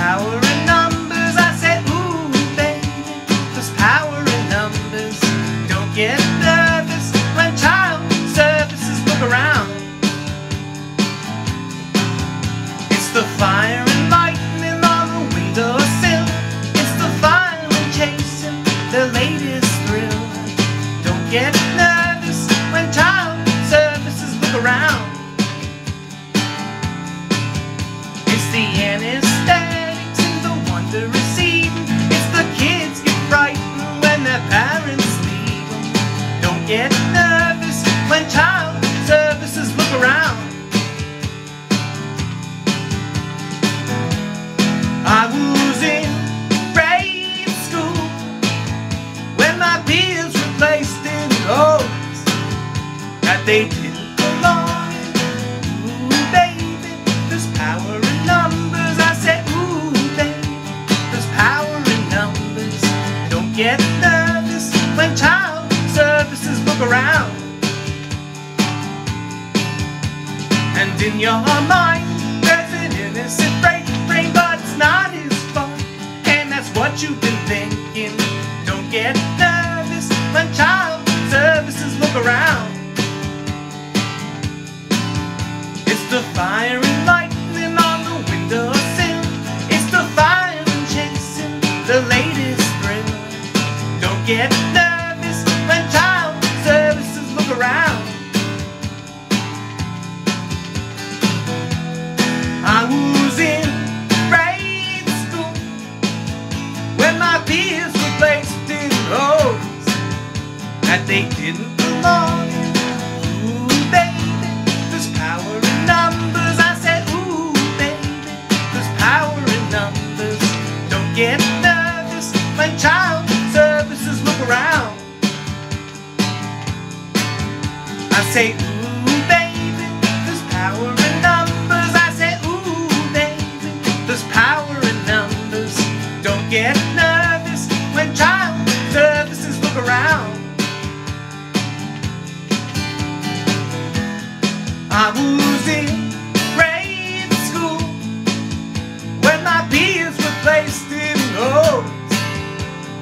power in numbers. I said, ooh, baby, there's power in numbers. Don't get nervous when child services look around. It's the fire and lightning on the windowsill. It's the fireman chasing the latest thrill. Don't get nervous when child services look around. The anesthetics and the wonder receiving. It's the kids get frightened when their parents leave 'em. Don't get nervous when child services look around. I was in grade school when my peers were placed in rows that they get nervous when child services look around. And in your mind, there's an innocent brain, but it's not his fault. And that's what you've been thinking. Don't get nervous when child services look around. It's the fire get nervous when child services look around. I was in grade school when my peers were placed in rows that they didn't belong in. Say, ooh, baby, there's power in numbers. I say, ooh, baby, there's power in numbers. Don't get nervous when child services look around. I was in grade school when my peers were placed in rows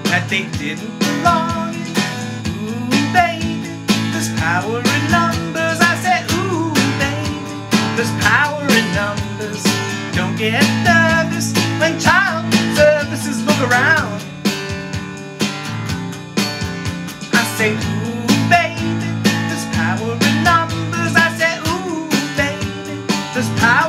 that they didn't belong power in numbers. I said, ooh, baby, there's power in numbers. Don't get nervous when child services look around. I say, ooh, baby, there's power in numbers. I say, ooh, baby, there's power